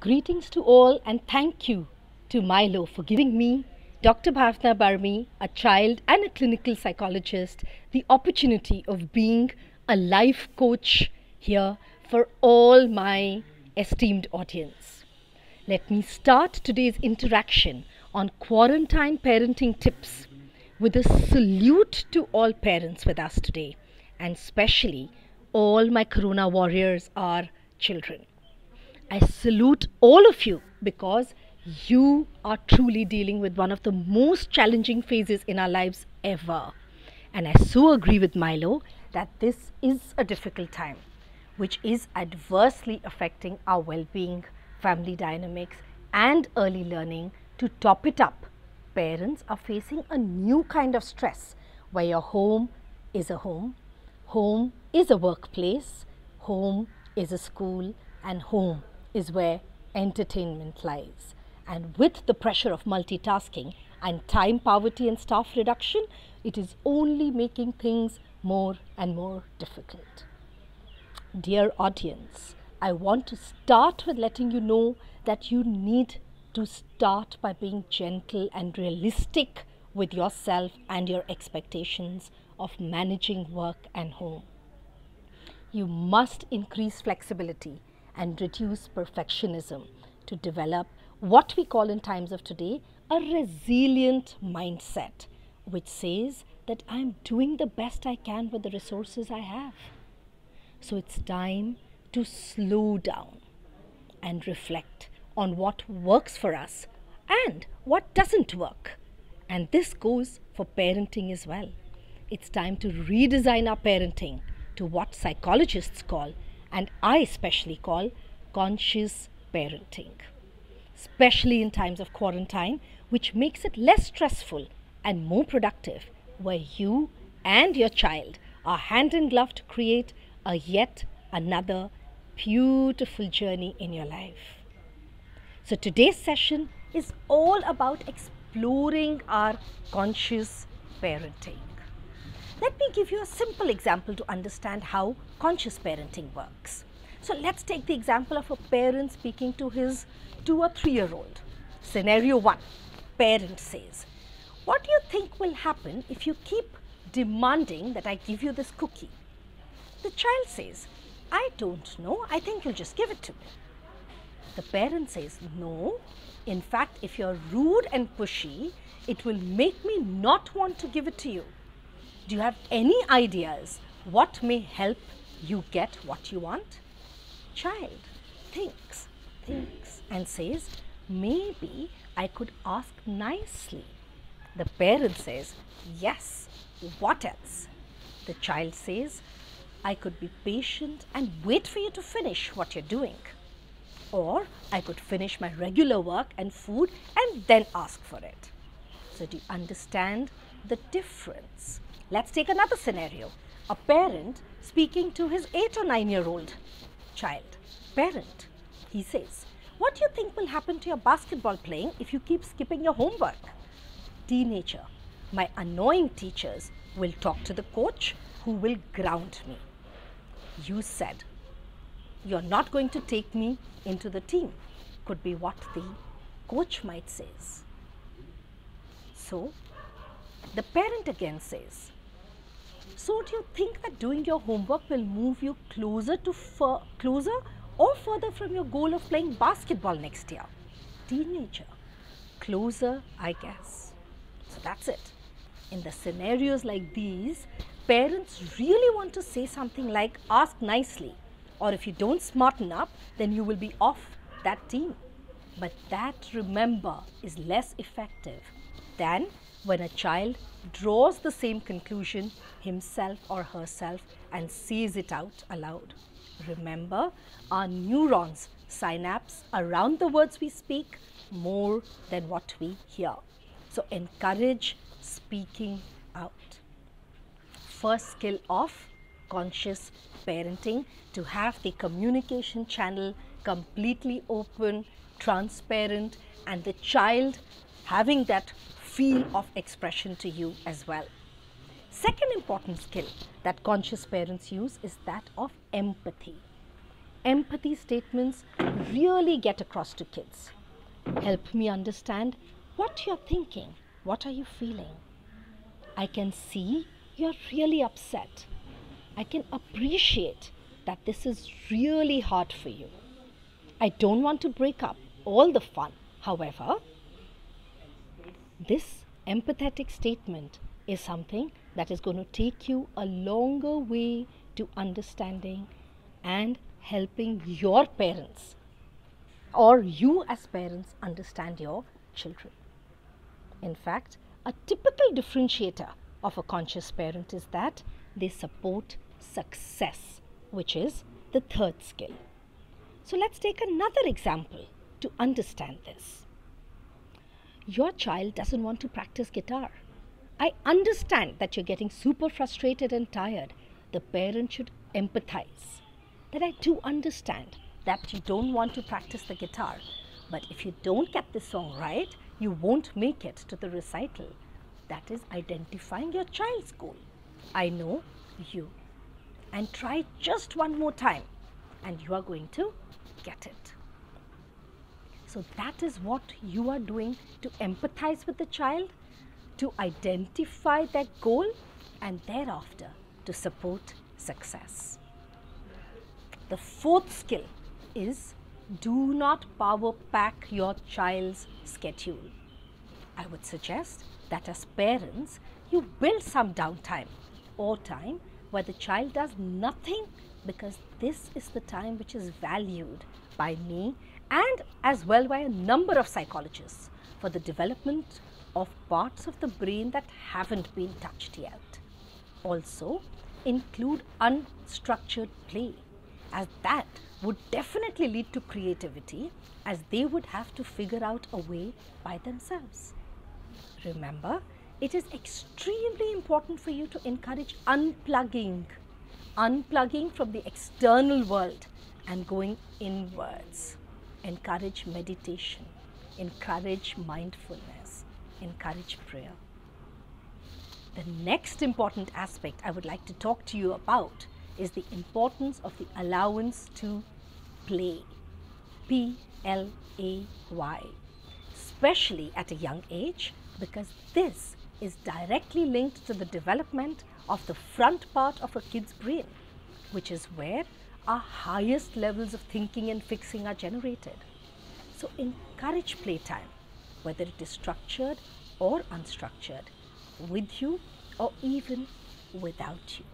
Greetings to all and thank you to Mylo for giving me, Dr. Bhavna Barmi, a child and a clinical psychologist, the opportunity of being a life coach here for all my esteemed audience. Let me start today's interaction on quarantine parenting tips with a salute to all parents with us today, and especially all my Corona warriors, our children. I salute all of you because you are truly dealing with one of the most challenging phases in our lives ever. And I so agree with Mylo that this is a difficult time, which is adversely affecting our well being, family dynamics, and early learning. To top it up, parents are facing a new kind of stress where your home is a home, home is a workplace, home is a school, and home is where entertainment lies. And with the pressure of multitasking and time poverty and staff reduction, it is only making things more and more difficult. Dear audience, I want to start with letting you know that you need to start by being gentle and realistic with yourself and your expectations of managing work and home. You must increase flexibility and reduce perfectionism to develop what we call in times of today a resilient mindset, which says that I'm doing the best I can with the resources I have. So it's time to slow down and reflect on what works for us and what doesn't work. And this goes for parenting as well. It's time to redesign our parenting to what psychologists call and I especially call conscious parenting, especially in times of quarantine, which makes it less stressful and more productive, where you and your child are hand in glove to create a yet another beautiful journey in your life. So, today's session is all about exploring our conscious parenting. Let me give you a simple example to understand how conscious parenting works. So let's take the example of a parent speaking to his two or three year old. Scenario one parent says, What do you think will happen if you keep demanding that I give you this cookie? The child says, I don't know, I think you'll just give it to me. The parent says, No, in fact, if you're rude and pushy, it will make me not want to give it to you. Do you have any ideas what may help you get what you want? Child thinks, thinks, and says, Maybe I could ask nicely. The parent says, Yes, what else? The child says, I could be patient and wait for you to finish what you're doing. Or I could finish my regular work and food and then ask for it. So, do you understand the difference? Let's take another scenario. A parent speaking to his 8 or 9 year old child. Parent, he says, What do you think will happen to your basketball playing if you keep skipping your homework? Teenager, my annoying teachers will talk to the coach who will ground me. You said, You're not going to take me into the team, could be what the coach might say. So, the parent again says, so do you think that doing your homework will move you closer to closer or further from your goal of playing basketball next year? Teenager, closer, I guess. So that's it. In the scenarios like these, parents really want to say something like ask nicely or if you don't smarten up, then you will be off that team. But that, remember, is less effective than when a child draws the same conclusion himself or herself and says it out aloud. Remember, our neurons synapse around the words we speak more than what we hear. So, encourage speaking out. First skill of conscious parenting to have the communication channel completely open, transparent, and the child having that feel of expression to you as well. Second important skill that conscious parents use is that of empathy. empathy statements really get across to kids. Help me understand what you're thinking. What are you feeling? I can see you're really upset. I can appreciate that this is really hard for you. I don't want to break up all the fun. However, this empathetic statement is something that is going to take you a longer way to understanding and helping your parents or you as parents understand your children. In fact, a typical differentiator of a conscious parent is that they support success, which is the third skill. So let's take another example to understand this. Your child doesn't want to practice guitar. I understand that you're getting super frustrated and tired. The parent should empathize. That I do understand that you don't want to practice the guitar. But if you don't get the song right, you won't make it to the recital. That is identifying your child's goal. I know you. And try just one more time, and you are going to get it. So, that is what you are doing to empathize with the child, to identify their goal, and thereafter to support success. The fourth skill is do not power pack your child's schedule. I would suggest that as parents, you build some downtime or time where the child does nothing because this is the time which is valued by me and as well by a number of psychologists for the development of parts of the brain that haven't been touched yet. Also, include unstructured play as that would definitely lead to creativity as they would have to figure out a way by themselves. Remember, it is extremely important for you to encourage unplugging, unplugging from the external world and going inwards. Encourage meditation, encourage mindfulness, encourage prayer. The next important aspect I would like to talk to you about is the importance of the allowance to play. P L A Y. Especially at a young age, because this is directly linked to the development of the front part of a kid's brain, which is where our highest levels of thinking and fixing are generated. So, encourage playtime, whether it is structured or unstructured, with you or even without you.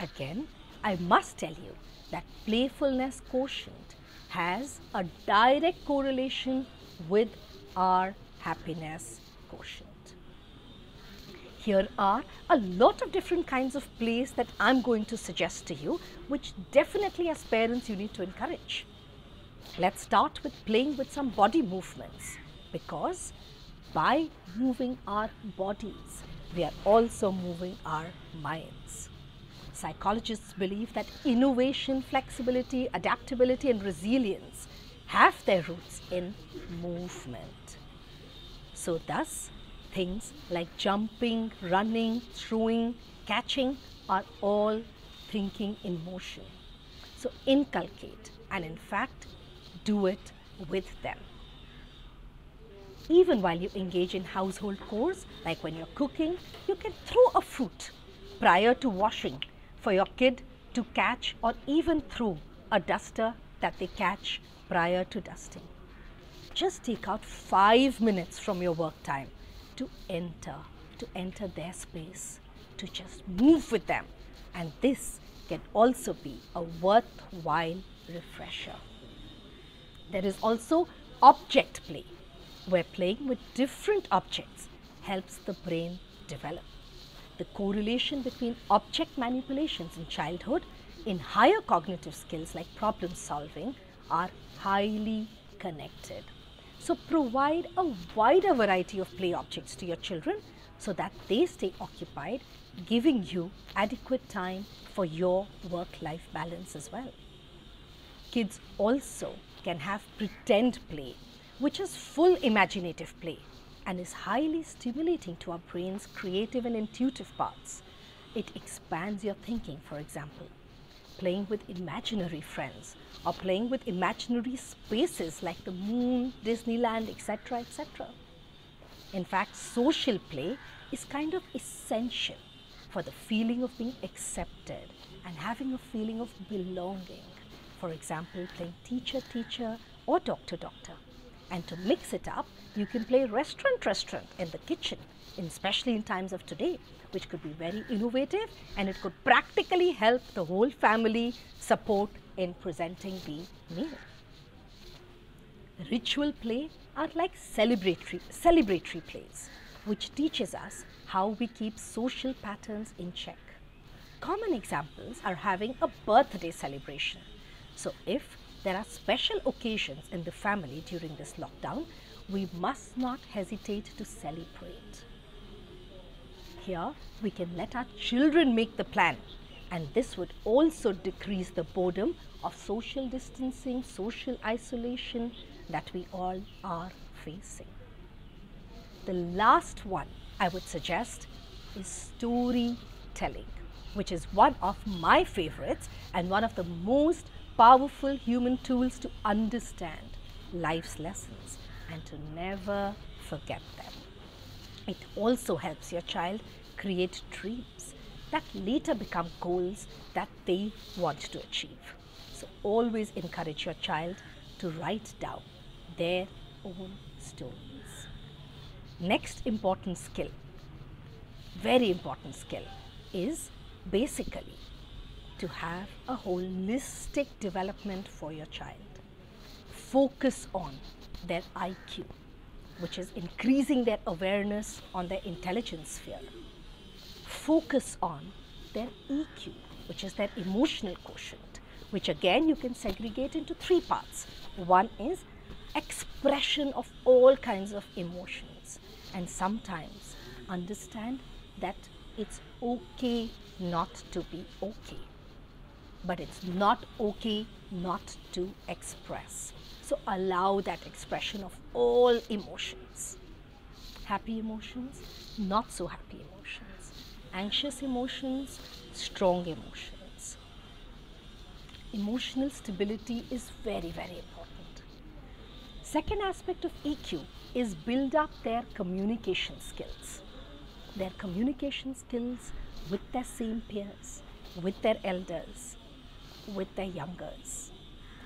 Again, I must tell you that playfulness quotient has a direct correlation with our happiness quotient. Here are a lot of different kinds of plays that I'm going to suggest to you, which definitely as parents you need to encourage. Let's start with playing with some body movements because by moving our bodies, we are also moving our minds. Psychologists believe that innovation, flexibility, adaptability, and resilience have their roots in movement. So, thus, things like jumping, running, throwing, catching are all thinking in motion. So, inculcate and, in fact, do it with them. Even while you engage in household chores, like when you're cooking, you can throw a fruit prior to washing for your kid to catch or even throw a duster that they catch prior to dusting. Just take out five minutes from your work time to enter, to enter their space, to just move with them. And this can also be a worthwhile refresher. There is also object play, where playing with different objects helps the brain develop the correlation between object manipulations in childhood in higher cognitive skills like problem solving are highly connected. So, provide a wider variety of play objects to your children so that they stay occupied, giving you adequate time for your work life balance as well. Kids also can have pretend play, which is full imaginative play and is highly stimulating to our brain's creative and intuitive parts. It expands your thinking, for example. Playing with imaginary friends or playing with imaginary spaces like the moon, Disneyland, etc. etc. In fact, social play is kind of essential for the feeling of being accepted and having a feeling of belonging. For example, playing teacher teacher or doctor doctor. And to mix it up, you can play restaurant restaurant in the kitchen, especially in times of today, which could be very innovative and it could practically help the whole family support in presenting the meal. Ritual play are like celebratory, celebratory plays, which teaches us how we keep social patterns in check. Common examples are having a birthday celebration. So if there are special occasions in the family during this lockdown, we must not hesitate to celebrate. Here, we can let our children make the plan and this would also decrease the boredom of social distancing, social isolation that we all are facing. The last one I would suggest is storytelling, which is one of my favorites and one of the most powerful human tools to understand life's lessons and to never forget them. It also helps your child create dreams that later become goals that they want to achieve. So always encourage your child to write down their own stories. Next important skill, very important skill, is basically to have a holistic development for your child. Focus on their IQ, which is increasing their awareness on their intelligence sphere. Focus on their EQ, which is their emotional quotient, which again you can segregate into three parts. One is expression of all kinds of emotions and sometimes understand that it's okay not to be okay but it's not okay not to express. So allow that expression of all emotions. Happy emotions not so happy emotions. Anxious emotions strong emotions. Emotional stability is very very important. Second aspect of EQ is build up their communication skills. Their communication skills with their same peers, with their elders, with their youngers,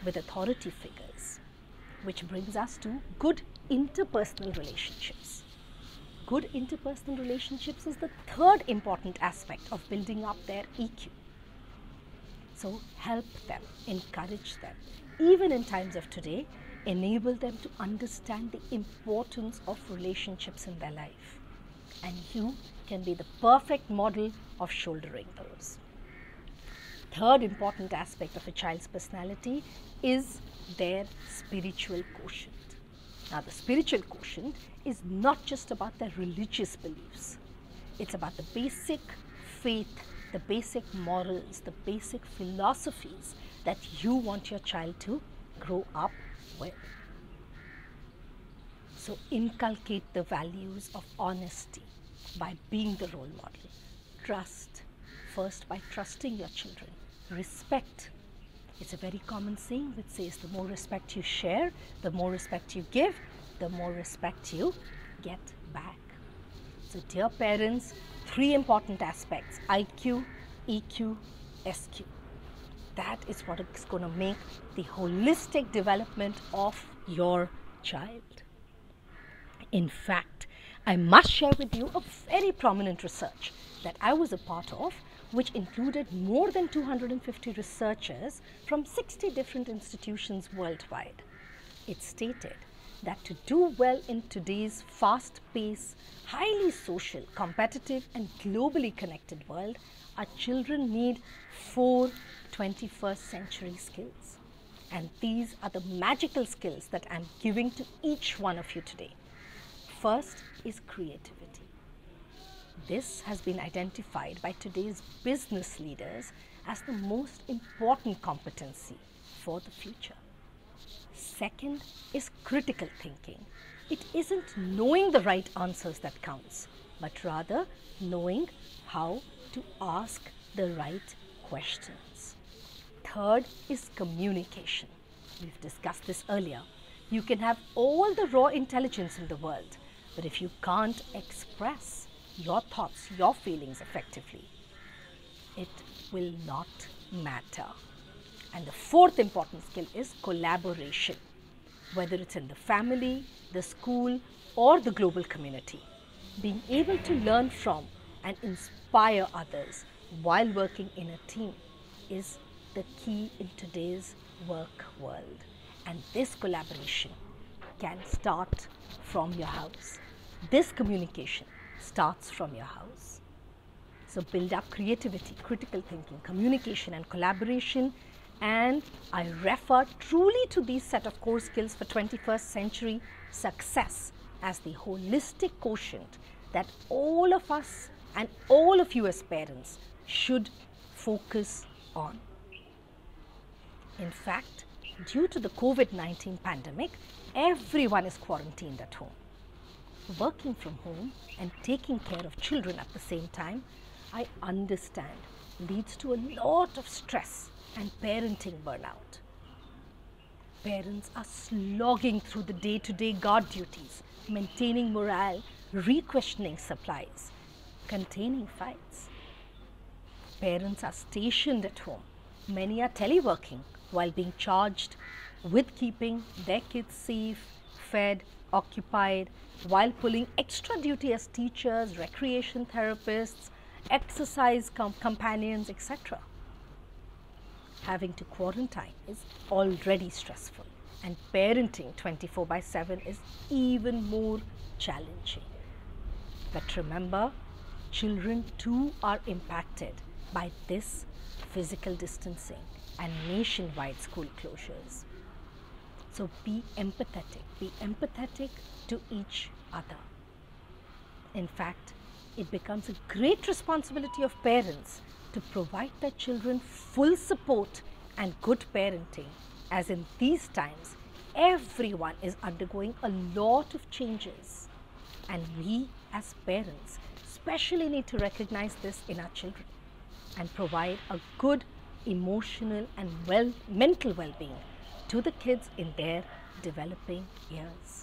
with authority figures, which brings us to good interpersonal relationships. Good interpersonal relationships is the third important aspect of building up their EQ. So help them, encourage them. Even in times of today, enable them to understand the importance of relationships in their life. And you can be the perfect model of shouldering those. Third important aspect of a child's personality is their spiritual quotient. Now, the spiritual quotient is not just about their religious beliefs, it's about the basic faith, the basic morals, the basic philosophies that you want your child to grow up with. So, inculcate the values of honesty by being the role model. Trust, first by trusting your children. Respect. It's a very common saying that says the more respect you share, the more respect you give, the more respect you get back. So, dear parents, three important aspects IQ, EQ, SQ that is what is going to make the holistic development of your child. In fact, I must share with you a very prominent research that I was a part of, which included more than 250 researchers from 60 different institutions worldwide. It stated that to do well in today's fast paced, highly social, competitive, and globally connected world, our children need four 21st century skills. And these are the magical skills that I'm giving to each one of you today. First is creativity. This has been identified by today's business leaders as the most important competency for the future. Second is critical thinking. It isn't knowing the right answers that counts, but rather knowing how to ask the right questions. third is communication. We've discussed this earlier. You can have all the raw intelligence in the world, but if you can't express your thoughts, your feelings effectively, it will not matter. And the fourth important skill is collaboration, whether it's in the family, the school, or the global community. Being able to learn from and inspire others while working in a team is the key in today's work world. And this collaboration can start from your house. This communication starts from your house. So build up creativity, critical thinking, communication and collaboration and I refer truly to these set of core skills for 21st century success as the holistic quotient that all of us and all of you as parents should focus on. In fact, due to the COVID-19 pandemic, everyone is quarantined at home. Working from home and taking care of children at the same time, I understand leads to a lot of stress and parenting burnout. Parents are slogging through the day to day guard duties, maintaining morale, re-questioning supplies, containing fights. Parents are stationed at home. Many are teleworking while being charged with keeping their kids safe, fed, occupied, while pulling extra duty as teachers, recreation therapists, exercise com companions, etc having to quarantine is already stressful and parenting 24 by 7 is even more challenging. But remember, children too are impacted by this physical distancing and nationwide school closures. So be empathetic, be empathetic to each other. In fact, it becomes a great responsibility of parents to provide their children full support and good parenting. As in these times everyone is undergoing a lot of changes. And we as parents especially need to recognize this in our children and provide a good emotional and well mental well-being to the kids in their developing years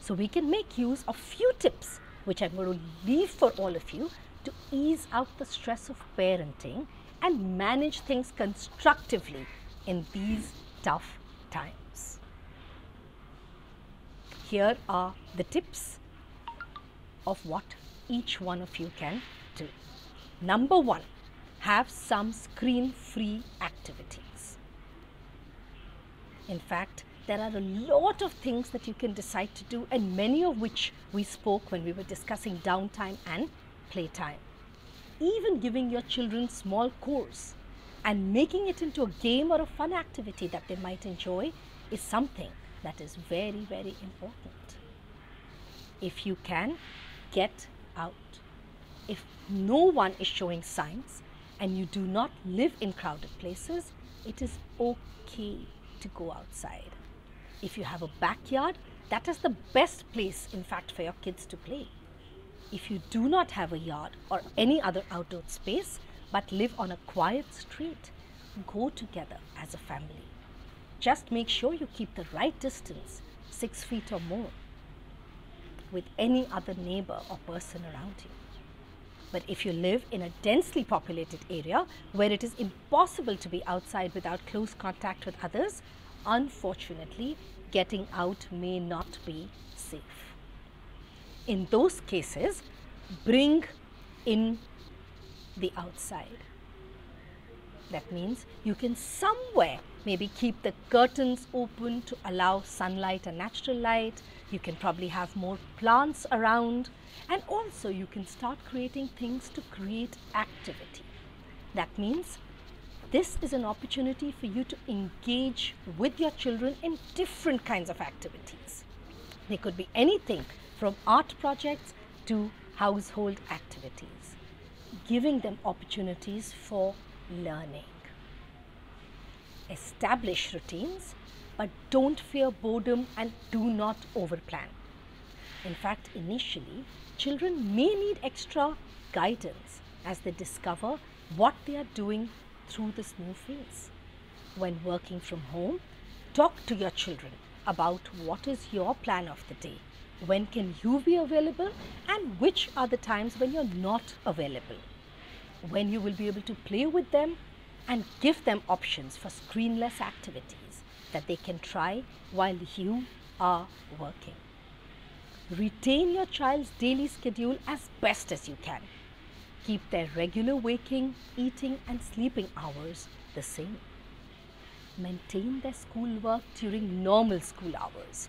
so we can make use of few tips which i'm going to leave for all of you to ease out the stress of parenting and manage things constructively in these tough times. Here are the tips of what each one of you can do. Number one, have some screen free activities. In fact, there are a lot of things that you can decide to do, and many of which we spoke when we were discussing downtime and playtime. Even giving your children small chores and making it into a game or a fun activity that they might enjoy is something that is very, very important. If you can, get out. If no one is showing signs and you do not live in crowded places, it is okay to go outside. If you have a backyard, that is the best place, in fact, for your kids to play. If you do not have a yard or any other outdoor space but live on a quiet street, go together as a family. Just make sure you keep the right distance, six feet or more, with any other neighbor or person around you. But if you live in a densely populated area where it is impossible to be outside without close contact with others, unfortunately, getting out may not be safe in those cases bring in the outside. That means you can somewhere maybe keep the curtains open to allow sunlight and natural light. You can probably have more plants around and also you can start creating things to create activity. That means this is an opportunity for you to engage with your children in different kinds of activities. They could be anything from art projects to household activities, giving them opportunities for learning. Establish routines, but don't fear boredom and do not overplan. In fact, initially, children may need extra guidance as they discover what they are doing through this new phase. When working from home, talk to your children about what is your plan of the day. When can you be available and which are the times when you're not available. When you will be able to play with them and give them options for screenless activities that they can try while you are working. Retain your child's daily schedule as best as you can. Keep their regular waking, eating, and sleeping hours the same. Maintain their schoolwork during normal school hours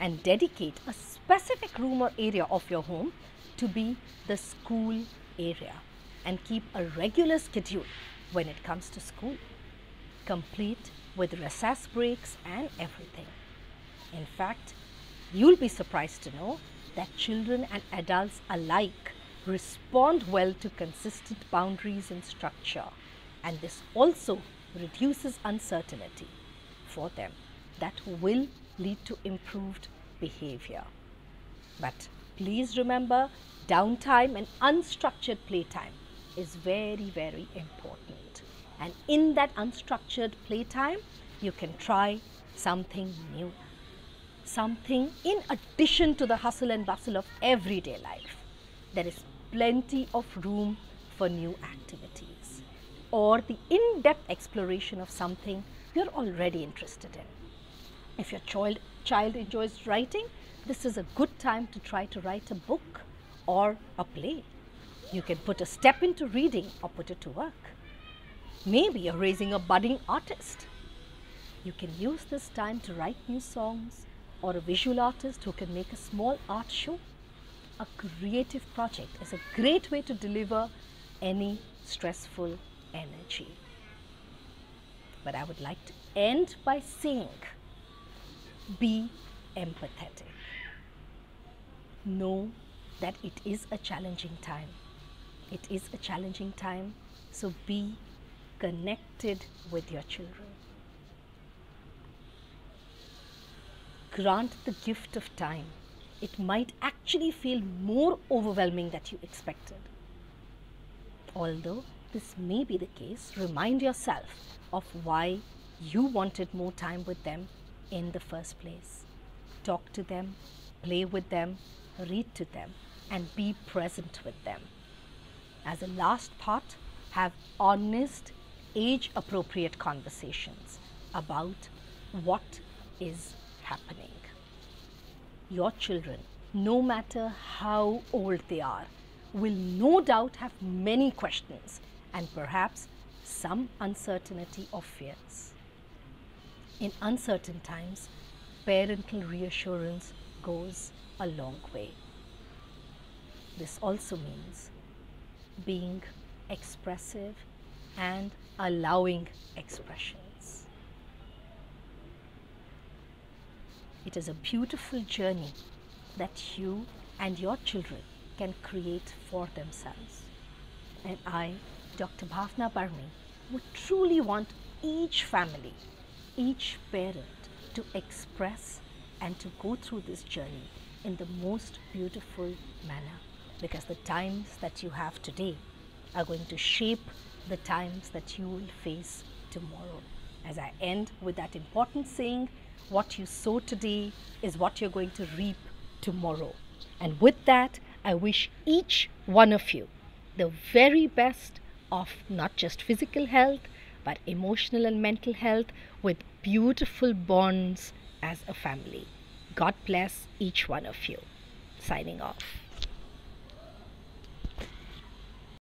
and dedicate a specific room or area of your home to be the school area and keep a regular schedule when it comes to school, complete with recess breaks and everything. In fact, you'll be surprised to know that children and adults alike respond well to consistent boundaries and structure, and this also reduces uncertainty for them that will lead to improved behavior. But please remember, downtime and unstructured playtime is very, very important. And in that unstructured playtime, you can try something new. Something in addition to the hustle and bustle of everyday life. There is plenty of room for new activities or the in depth exploration of something you're already interested in. If your child, child enjoys writing, this is a good time to try to write a book or a play. You can put a step into reading or put it to work. Maybe you're raising a budding artist. You can use this time to write new songs or a visual artist who can make a small art show. A creative project is a great way to deliver any stressful energy. But I would like to end by saying be empathetic. Know that it is a challenging time it is a challenging time, so be connected with your children. Grant the gift of time. It might actually feel more overwhelming than you expected. Although this may be the case, remind yourself of why you wanted more time with them in the first place. Talk to them, play with them, read to them, and be present with them as a last part, have honest, age appropriate conversations about what is happening. Your children, no matter how old they are, will no doubt have many questions and perhaps some uncertainty or fears. In uncertain times, parental reassurance goes a long way. This also means being expressive and allowing expressions. It is a beautiful journey that you and your children can create for themselves. And I, Dr. Bhavna Barmi, would truly want each family, each parent to express and to go through this journey in the most beautiful manner because the times that you have today are going to shape the times that you will face tomorrow. As I end with that important saying, what you sow today is what you're going to reap tomorrow. And with that, I wish each one of you the very best of not just physical health, but emotional and mental health with beautiful bonds as a family. God bless each one of you. Signing off.